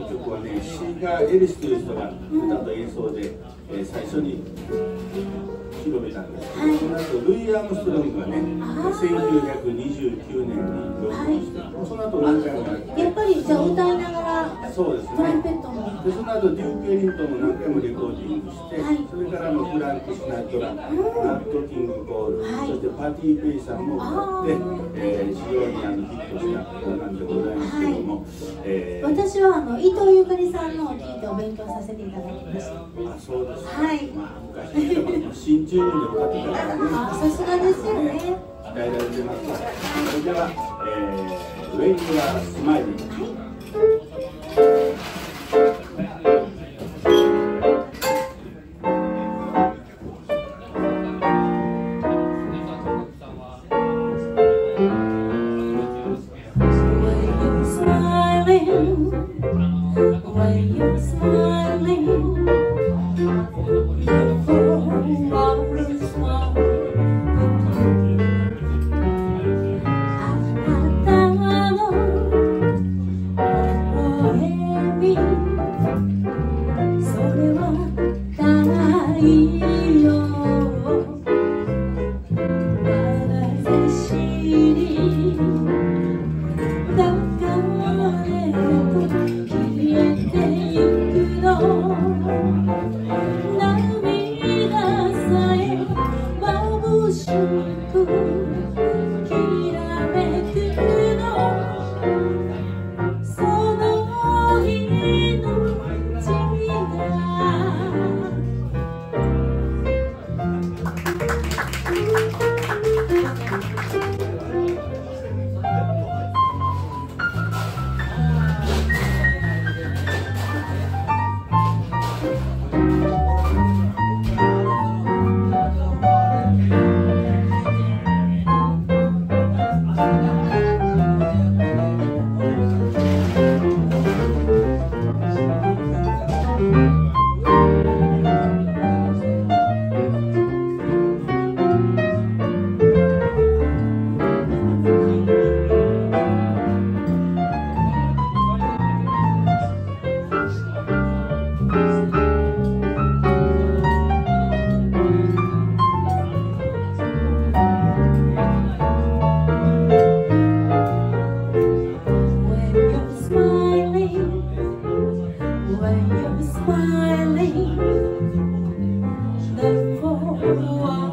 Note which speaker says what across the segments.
Speaker 1: 曲はねシーガー・エリスという人が歌と演奏で、えー、最初に広めたんですけど、はい、その後ルイ・アームストロングがね1929年に録音して、はい、その後何回も
Speaker 2: やっぱりじゃあ歌いながら
Speaker 1: そうですね。
Speaker 2: トランペットも
Speaker 1: でその後デューク・エリントンも何回もレコーディングして、はい、それからのフランク・シナトラ、ナット・キング・コール、そしてパティ・ペイさんも歌って、えー、非常にあのヒットした歌なんでございますも、
Speaker 2: えー、私はあの伊藤ゆかりさんのを聞いてお勉強させていただきました。あ
Speaker 1: そうです
Speaker 2: はい、
Speaker 1: まあ、昔十分で歌ってたからね。
Speaker 2: あさすがですよね。
Speaker 1: 鍛えられてます。それでは、えー、ウェインはスマイリー、はい
Speaker 2: ざいます。フォンユ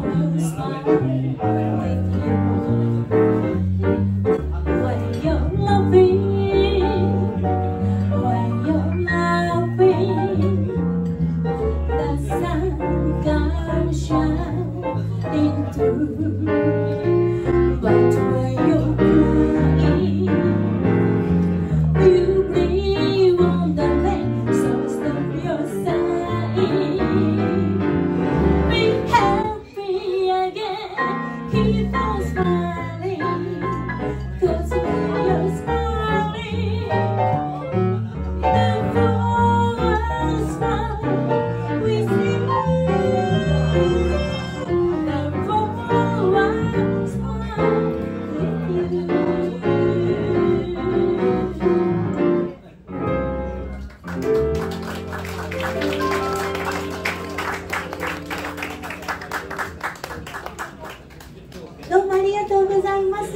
Speaker 2: どうもありがとうございます。